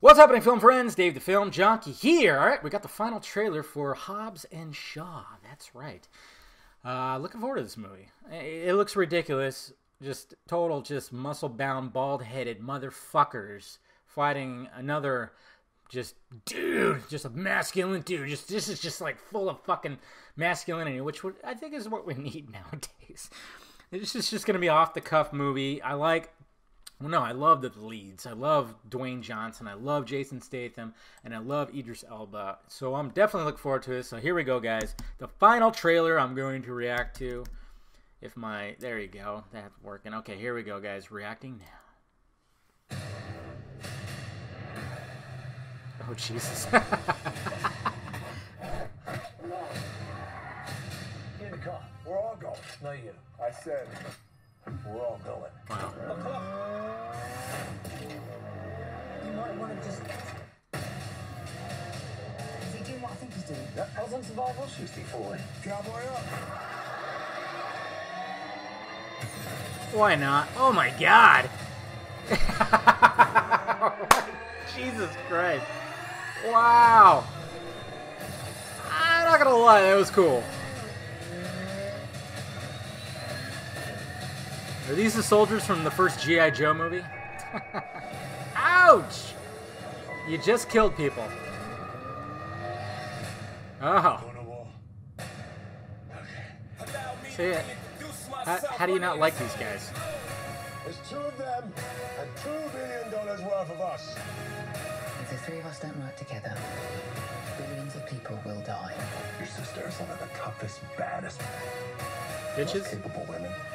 What's happening, film friends? Dave the Film Junkee here. All right, we got the final trailer for Hobbs and Shaw. That's right. Uh, looking forward to this movie. It looks ridiculous. Just total, just muscle bound, bald headed motherfuckers fighting another just dude, just a masculine dude. Just this is just like full of fucking masculinity, which I think is what we need nowadays. This is just gonna be off the cuff movie. I like well, no, I love the leads. I love Dwayne Johnson. I love Jason Statham, and I love Idris Elba. So I'm definitely looking forward to this. So here we go, guys. The final trailer I'm going to react to. If my there you go, that's working. Okay, here we go, guys. Reacting now. Oh Jesus. Get in the car. We're all going. No, you. I said we're all going. Wow. You might want to just. Is he doing what I think he's doing? Yeah. I was on survival. 64. Cowboy up. Why not? Oh my god! Jesus Christ. Wow! I'm not gonna lie, that was cool. Are these the soldiers from the first G.I. Joe movie? Ouch! You just killed people. Oh. See it. How, how do you not like these guys? There's two of them and two billion dollars worth of us. If the three of us don't work together, billions of people will die. Your sister is one of the toughest, baddest, Bitches? most capable women I've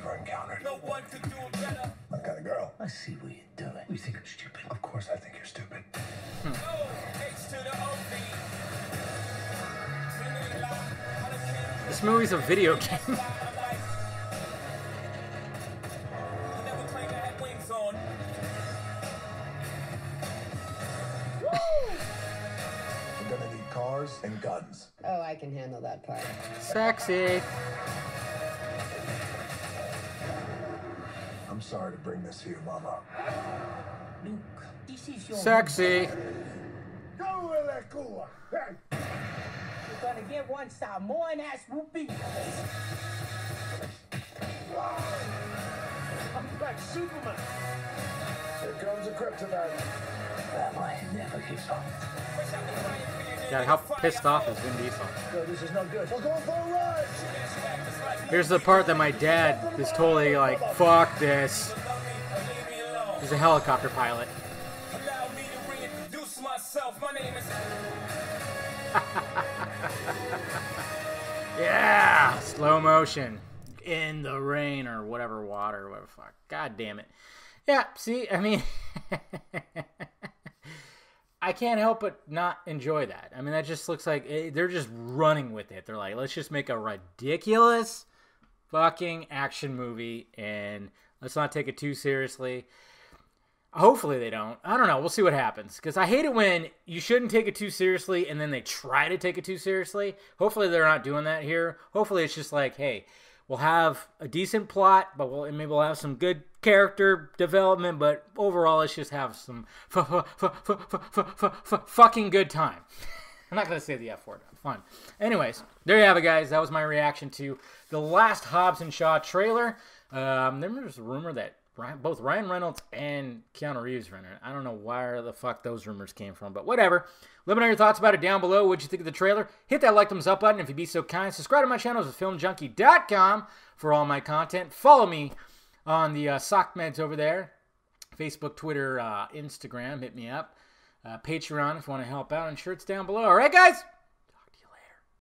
ever encountered. No one could do it better. My kind of girl. I see what you're doing. You think I'm stupid? Of course I think you're stupid. Oh, H to the OP. Singing loud, hurricane, This movie's a video game. never claimed I had wings on. We're gonna need cars and guns. Oh, I can handle that part. Sexy. I'm sorry to bring this to you, Mama. Luke, this is your. Sexy. Go with that cooler. Hey. You're gonna get one Samoan ass whoopee. I'm like Superman. Here comes a kryptonite. Family never gives up. God, how pissed off is Vin Diesel? No, this is no good. We're going for a ride. Here's the part that my dad is totally like, fuck this. He's a helicopter pilot. Allow me to reintroduce myself. My name is. Yeah! Slow motion. In the rain or whatever water, whatever fuck. God damn it. Yeah, see, I mean I can't help but not enjoy that. I mean, that just looks like eh, they're just running with it. They're like, let's just make a ridiculous fucking action movie and let's not take it too seriously. Hopefully they don't. I don't know. We'll see what happens. Because I hate it when you shouldn't take it too seriously and then they try to take it too seriously. Hopefully they're not doing that here. Hopefully it's just like, hey, we'll have a decent plot, but we'll maybe we'll have some good character development. But overall, let's just have some fucking good time. I'm not gonna say the F word. Fun. Anyways, there you have it, guys. That was my reaction to the last Hobbs and Shaw trailer. Um, there was a rumor that Ryan, both Ryan Reynolds and Keanu Reeves were in it. I don't know where the fuck those rumors came from, but whatever. Let me know your thoughts about it down below. What'd you think of the trailer? Hit that like, thumbs up button if you'd be so kind. Subscribe to my channel at filmjunkee.com for all my content. Follow me on the uh, sock meds over there. Facebook, Twitter, uh, Instagram. Hit me up. Uh, Patreon if you want to help out. And shirts down below. All right, guys?